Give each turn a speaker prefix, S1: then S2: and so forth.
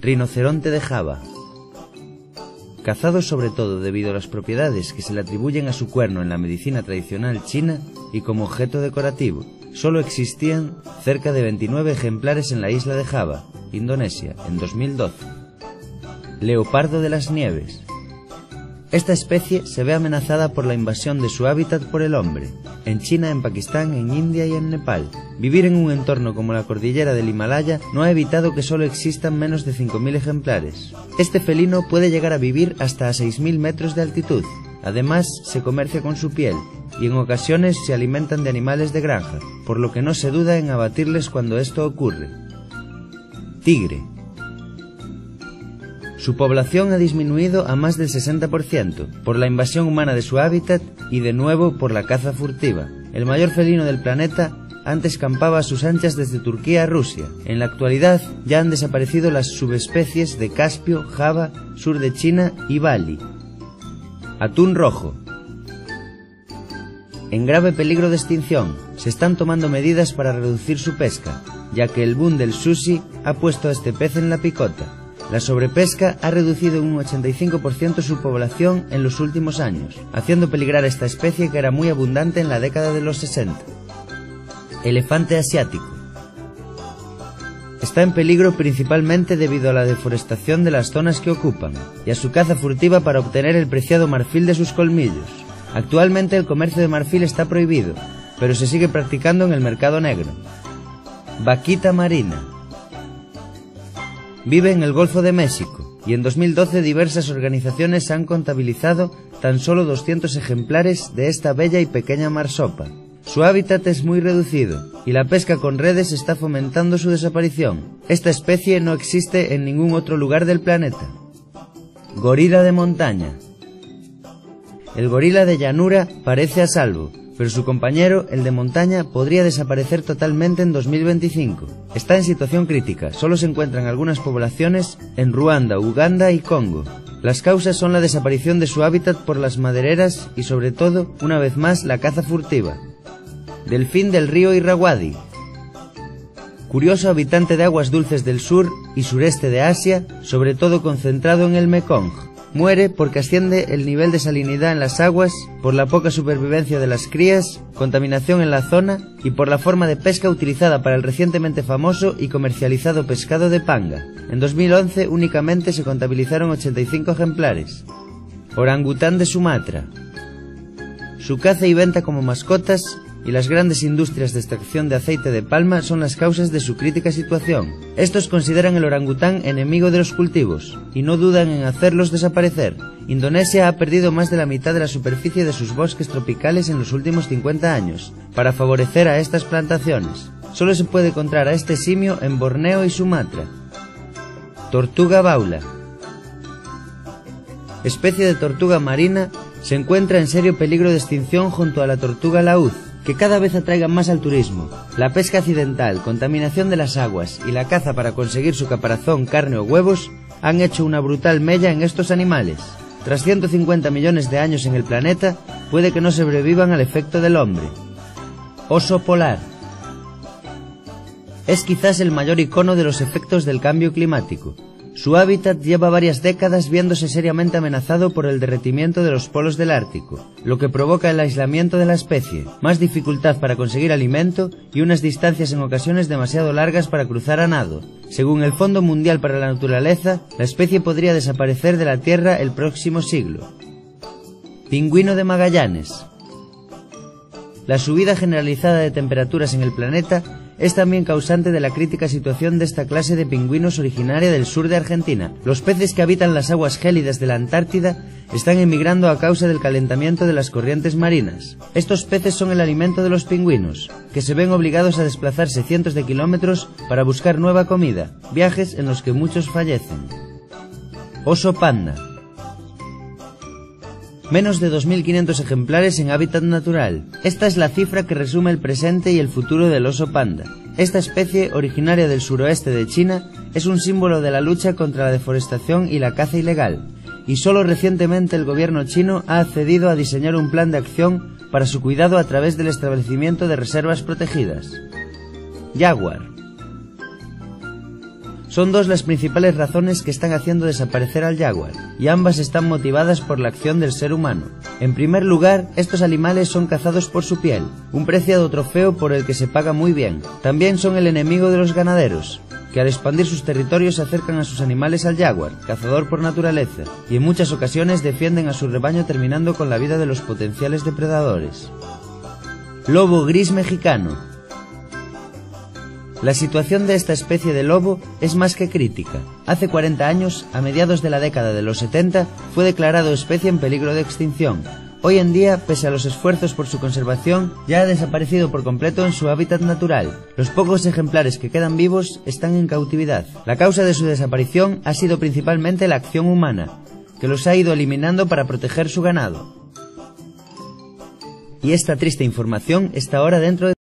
S1: Rinoceronte de Java. Cazado sobre todo debido a las propiedades que se le atribuyen a su cuerno en la medicina tradicional china y como objeto decorativo, solo existían cerca de 29 ejemplares en la isla de Java, Indonesia, en 2012. Leopardo de las Nieves. Esta especie se ve amenazada por la invasión de su hábitat por el hombre, en China, en Pakistán, en India y en Nepal. Vivir en un entorno como la cordillera del Himalaya no ha evitado que solo existan menos de 5.000 ejemplares. Este felino puede llegar a vivir hasta a 6.000 metros de altitud. Además, se comercia con su piel y en ocasiones se alimentan de animales de granja, por lo que no se duda en abatirles cuando esto ocurre. Tigre. Su población ha disminuido a más del 60% por la invasión humana de su hábitat y de nuevo por la caza furtiva. El mayor felino del planeta antes campaba a sus anchas desde Turquía a Rusia. En la actualidad ya han desaparecido las subespecies de Caspio, Java, sur de China y Bali. Atún rojo. En grave peligro de extinción, se están tomando medidas para reducir su pesca, ya que el boom del sushi ha puesto a este pez en la picota. La sobrepesca ha reducido un 85% su población en los últimos años, haciendo peligrar esta especie que era muy abundante en la década de los 60. Elefante asiático. Está en peligro principalmente debido a la deforestación de las zonas que ocupan y a su caza furtiva para obtener el preciado marfil de sus colmillos. Actualmente el comercio de marfil está prohibido, pero se sigue practicando en el mercado negro. Vaquita marina. Vive en el Golfo de México y en 2012 diversas organizaciones han contabilizado tan solo 200 ejemplares de esta bella y pequeña marsopa. Su hábitat es muy reducido y la pesca con redes está fomentando su desaparición. Esta especie no existe en ningún otro lugar del planeta. Gorila de montaña. El gorila de llanura parece a salvo, pero su compañero, el de montaña, podría desaparecer totalmente en 2025. Está en situación crítica, solo se encuentran algunas poblaciones en Ruanda, Uganda y Congo. Las causas son la desaparición de su hábitat por las madereras y sobre todo, una vez más, la caza furtiva. Delfín del río Irrawaddy. Curioso habitante de aguas dulces del sur y sureste de Asia, sobre todo concentrado en el Mekong. Muere porque asciende el nivel de salinidad en las aguas, por la poca supervivencia de las crías, contaminación en la zona y por la forma de pesca utilizada para el recientemente famoso y comercializado pescado de panga. En 2011 únicamente se contabilizaron 85 ejemplares. Orangután de Sumatra. Su caza y venta como mascotas y las grandes industrias de extracción de aceite de palma son las causas de su crítica situación. Estos consideran el orangután enemigo de los cultivos y no dudan en hacerlos desaparecer. Indonesia ha perdido más de la mitad de la superficie de sus bosques tropicales en los últimos 50 años para favorecer a estas plantaciones. Solo se puede encontrar a este simio en Borneo y Sumatra. Tortuga baula. Especie de tortuga marina, se encuentra en serio peligro de extinción junto a la tortuga laúd, que cada vez atraigan más al turismo. La pesca accidental, contaminación de las aguas y la caza para conseguir su caparazón, carne o huevos han hecho una brutal mella en estos animales. Tras 150 millones de años en el planeta, puede que no sobrevivan al efecto del hombre. Oso polar. Es quizás el mayor icono de los efectos del cambio climático. Su hábitat lleva varias décadas viéndose seriamente amenazado por el derretimiento de los polos del Ártico, lo que provoca el aislamiento de la especie, más dificultad para conseguir alimento y unas distancias en ocasiones demasiado largas para cruzar a nado. Según el Fondo Mundial para la Naturaleza, la especie podría desaparecer de la Tierra el próximo siglo. Pingüino de Magallanes. La subida generalizada de temperaturas en el planeta es también causante de la crítica situación de esta clase de pingüinos originaria del sur de Argentina. Los peces que habitan las aguas gélidas de la Antártida están emigrando a causa del calentamiento de las corrientes marinas. Estos peces son el alimento de los pingüinos, que se ven obligados a desplazarse cientos de kilómetros para buscar nueva comida, viajes en los que muchos fallecen. Oso panda. Menos de 2.500 ejemplares en hábitat natural. Esta es la cifra que resume el presente y el futuro del oso panda. Esta especie, originaria del suroeste de China, es un símbolo de la lucha contra la deforestación y la caza ilegal, y solo recientemente el gobierno chino ha accedido a diseñar un plan de acción para su cuidado a través del establecimiento de reservas protegidas. Jaguar. Son dos las principales razones que están haciendo desaparecer al jaguar, y ambas están motivadas por la acción del ser humano. En primer lugar, estos animales son cazados por su piel, un preciado trofeo por el que se paga muy bien. También son el enemigo de los ganaderos, que al expandir sus territorios acercan a sus animales al jaguar, cazador por naturaleza, y en muchas ocasiones defienden a su rebaño terminando con la vida de los potenciales depredadores. Lobo gris mexicano la situación de esta especie de lobo es más que crítica. Hace 40 años, a mediados de la década de los 70, fue declarado especie en peligro de extinción. Hoy en día, pese a los esfuerzos por su conservación, ya ha desaparecido por completo en su hábitat natural. Los pocos ejemplares que quedan vivos están en cautividad. La causa de su desaparición ha sido principalmente la acción humana, que los ha ido eliminando para proteger su ganado. Y esta triste información está ahora dentro de